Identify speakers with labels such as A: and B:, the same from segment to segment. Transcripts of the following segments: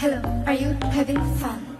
A: Hello, are you having fun?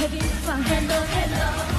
B: Heavy fun, Hello Hello.